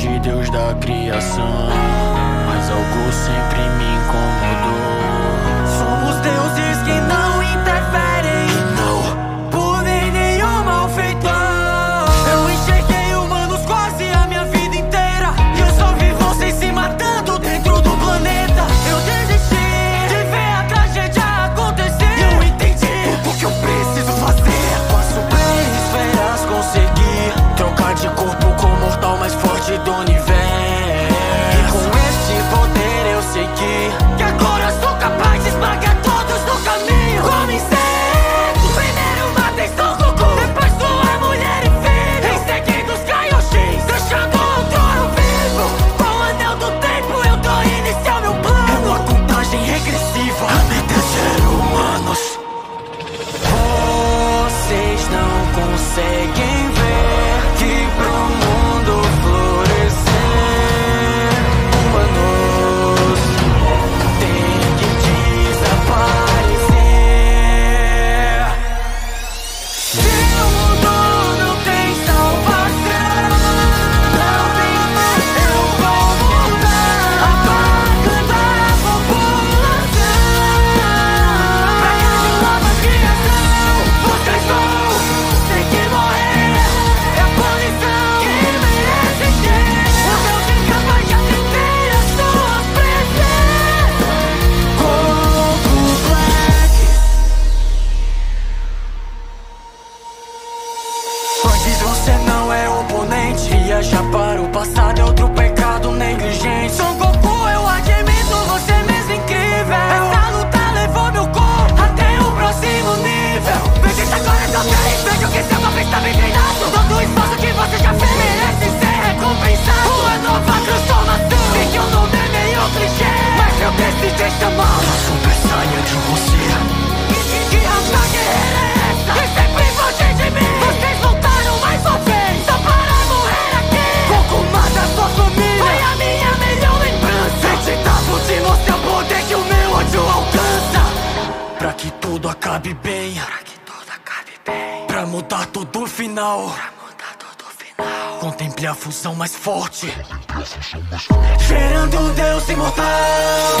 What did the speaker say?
De Deus da criação. Mas algo sempre me incomoda. consegue cabe bem. Pra que tudo acabe bem. Pra mudar todo o final. Pra mudar todo final. Contemple a fusão mais forte. Gerando um Deus imortal.